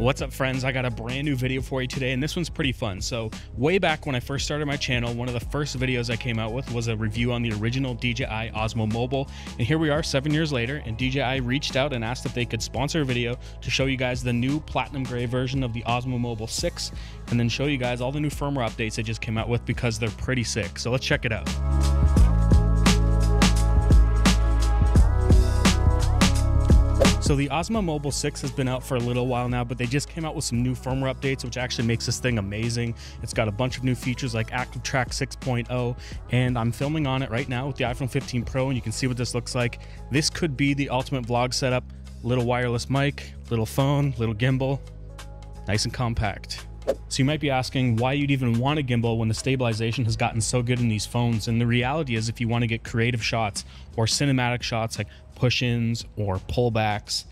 What's up friends? I got a brand new video for you today and this one's pretty fun. So way back when I first started my channel, one of the first videos I came out with was a review on the original DJI Osmo Mobile. And here we are seven years later and DJI reached out and asked if they could sponsor a video to show you guys the new platinum gray version of the Osmo Mobile 6 and then show you guys all the new firmware updates they just came out with because they're pretty sick. So let's check it out. So the Osmo Mobile 6 has been out for a little while now, but they just came out with some new firmware updates, which actually makes this thing amazing. It's got a bunch of new features like Active Track 6.0, and I'm filming on it right now with the iPhone 15 Pro, and you can see what this looks like. This could be the ultimate vlog setup. Little wireless mic, little phone, little gimbal, nice and compact. So you might be asking why you'd even want a gimbal when the stabilization has gotten so good in these phones. And the reality is if you want to get creative shots or cinematic shots like push-ins or pullbacks,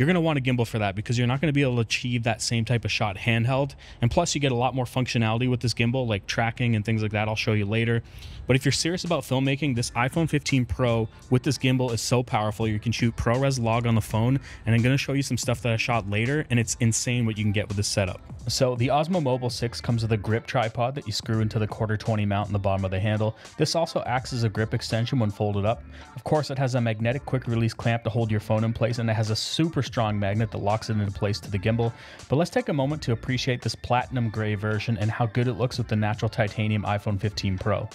you're going to want a gimbal for that because you're not going to be able to achieve that same type of shot handheld. And plus, you get a lot more functionality with this gimbal, like tracking and things like that. I'll show you later. But if you're serious about filmmaking, this iPhone 15 Pro with this gimbal is so powerful. You can shoot ProRes log on the phone, and I'm going to show you some stuff that I shot later, and it's insane what you can get with this setup. So the Osmo Mobile 6 comes with a grip tripod that you screw into the quarter 20 mount in the bottom of the handle. This also acts as a grip extension when folded up. Of course, it has a magnetic quick release clamp to hold your phone in place, and it has a super strong magnet that locks it into place to the gimbal. But let's take a moment to appreciate this platinum gray version and how good it looks with the natural titanium iPhone 15 Pro.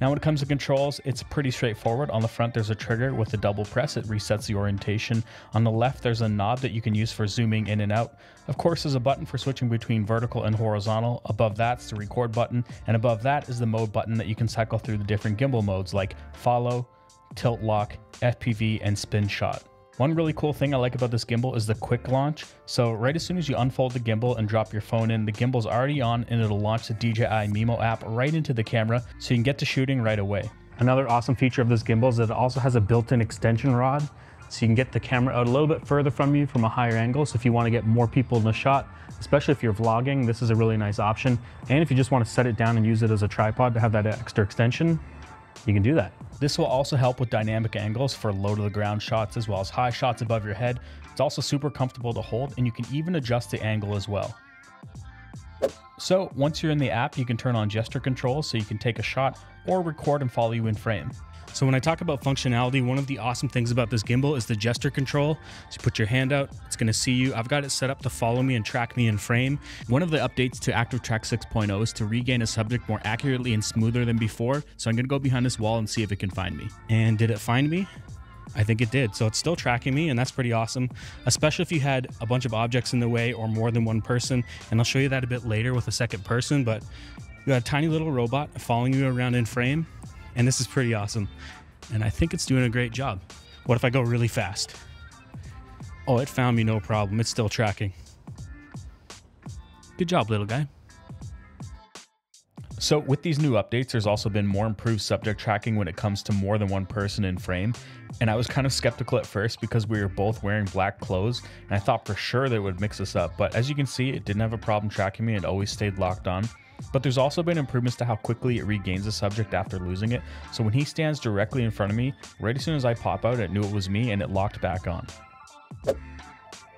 Now when it comes to controls, it's pretty straightforward. On the front, there's a trigger with a double press. It resets the orientation. On the left, there's a knob that you can use for zooming in and out. Of course, there's a button for switching between vertical and horizontal. Above that's the record button. And above that is the mode button that you can cycle through the different gimbal modes like follow, tilt lock, FPV, and spin shot. One really cool thing I like about this gimbal is the quick launch. So right as soon as you unfold the gimbal and drop your phone in, the gimbal's already on and it'll launch the DJI Mimo app right into the camera so you can get to shooting right away. Another awesome feature of this gimbal is that it also has a built-in extension rod so you can get the camera out a little bit further from you from a higher angle. So if you want to get more people in the shot, especially if you're vlogging, this is a really nice option. And if you just want to set it down and use it as a tripod to have that extra extension, you can do that. This will also help with dynamic angles for low to the ground shots as well as high shots above your head. It's also super comfortable to hold and you can even adjust the angle as well. So once you're in the app, you can turn on gesture control so you can take a shot or record and follow you in frame. So when I talk about functionality, one of the awesome things about this gimbal is the gesture control. So you put your hand out, it's gonna see you. I've got it set up to follow me and track me in frame. One of the updates to ActiveTrack 6.0 is to regain a subject more accurately and smoother than before. So I'm gonna go behind this wall and see if it can find me. And did it find me? I think it did. So it's still tracking me, and that's pretty awesome, especially if you had a bunch of objects in the way or more than one person. And I'll show you that a bit later with a second person, but you got a tiny little robot following you around in frame and this is pretty awesome. And I think it's doing a great job. What if I go really fast? Oh, it found me no problem. It's still tracking. Good job, little guy. So with these new updates, there's also been more improved subject tracking when it comes to more than one person in frame. And I was kind of skeptical at first because we were both wearing black clothes and I thought for sure they would mix us up. But as you can see, it didn't have a problem tracking me. It always stayed locked on. But there's also been improvements to how quickly it regains the subject after losing it. So when he stands directly in front of me, right as soon as I pop out, it knew it was me and it locked back on.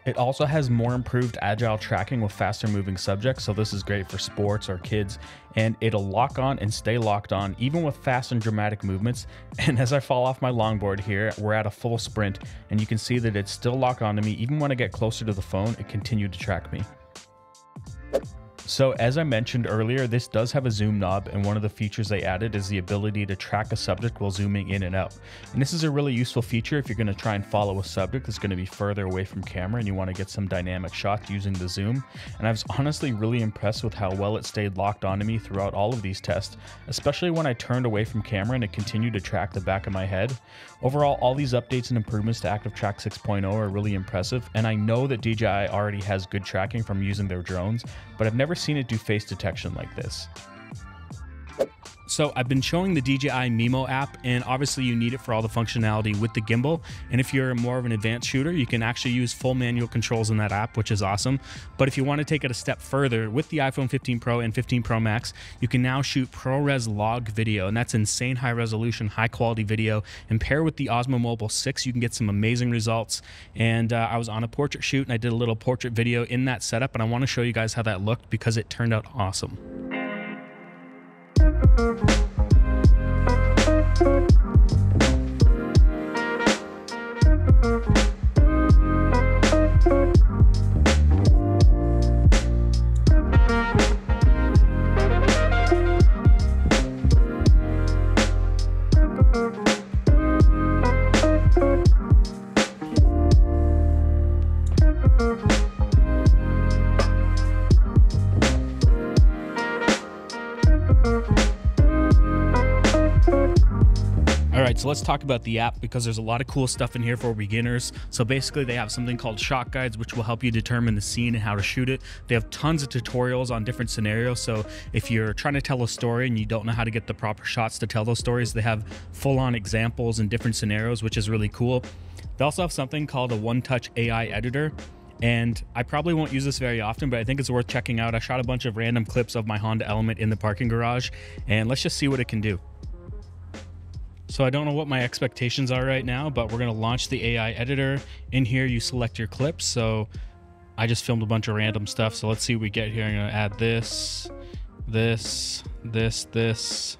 It also has more improved agile tracking with faster moving subjects, so this is great for sports or kids, and it'll lock on and stay locked on even with fast and dramatic movements. And as I fall off my longboard here, we're at a full sprint, and you can see that it's still locked onto me. Even when I get closer to the phone, it continued to track me. So as I mentioned earlier, this does have a zoom knob and one of the features they added is the ability to track a subject while zooming in and out. And this is a really useful feature if you're going to try and follow a subject that's going to be further away from camera and you want to get some dynamic shots using the zoom. And I was honestly really impressed with how well it stayed locked onto me throughout all of these tests, especially when I turned away from camera and it continued to track the back of my head. Overall, all these updates and improvements to Active Track 6.0 are really impressive, and I know that DJI already has good tracking from using their drones, but I've never seen it do face detection like this. So I've been showing the DJI Mimo app and obviously you need it for all the functionality with the gimbal. And if you're more of an advanced shooter, you can actually use full manual controls in that app, which is awesome. But if you want to take it a step further with the iPhone 15 Pro and 15 Pro Max, you can now shoot ProRes log video and that's insane high resolution, high quality video. And pair with the Osmo Mobile 6, you can get some amazing results. And uh, I was on a portrait shoot and I did a little portrait video in that setup and I want to show you guys how that looked because it turned out awesome. All right, so let's talk about the app because there's a lot of cool stuff in here for beginners. So basically, they have something called shot guides, which will help you determine the scene and how to shoot it. They have tons of tutorials on different scenarios. So if you're trying to tell a story and you don't know how to get the proper shots to tell those stories, they have full on examples in different scenarios, which is really cool. They also have something called a one touch AI editor. And I probably won't use this very often, but I think it's worth checking out. I shot a bunch of random clips of my Honda Element in the parking garage, and let's just see what it can do. So I don't know what my expectations are right now, but we're going to launch the AI editor. In here, you select your clips. So I just filmed a bunch of random stuff. So let's see what we get here. I'm going to add this, this, this, this,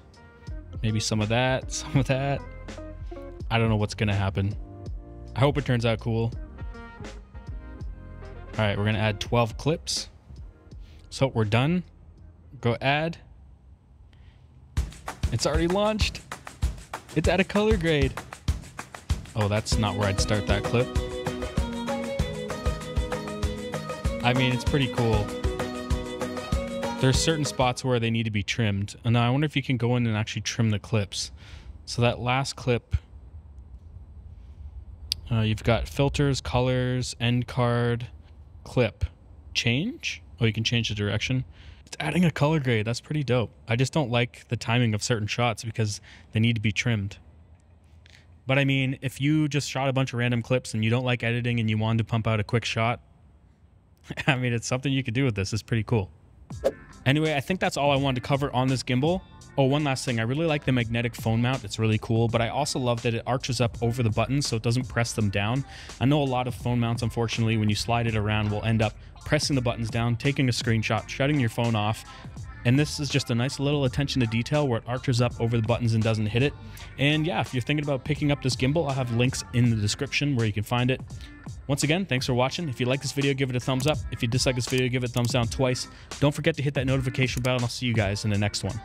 maybe some of that, some of that. I don't know what's going to happen. I hope it turns out cool. All right, we're going to add 12 clips. So we're done. Go add. It's already launched. It's at a color grade. Oh, that's not where I'd start that clip. I mean, it's pretty cool. There's certain spots where they need to be trimmed. And I wonder if you can go in and actually trim the clips. So that last clip, uh, you've got filters, colors, end card, clip, change. Oh, you can change the direction. Adding a color grade. That's pretty dope. I just don't like the timing of certain shots because they need to be trimmed. But I mean, if you just shot a bunch of random clips and you don't like editing and you wanted to pump out a quick shot, I mean, it's something you could do with this. It's pretty cool. Anyway, I think that's all I wanted to cover on this gimbal. Oh, one last thing. I really like the magnetic phone mount. It's really cool, but I also love that it arches up over the buttons so it doesn't press them down. I know a lot of phone mounts, unfortunately, when you slide it around, will end up pressing the buttons down, taking a screenshot, shutting your phone off, and this is just a nice little attention to detail where it arches up over the buttons and doesn't hit it. And yeah, if you're thinking about picking up this gimbal, I'll have links in the description where you can find it. Once again, thanks for watching. If you like this video, give it a thumbs up. If you dislike this video, give it a thumbs down twice. Don't forget to hit that notification bell, and I'll see you guys in the next one.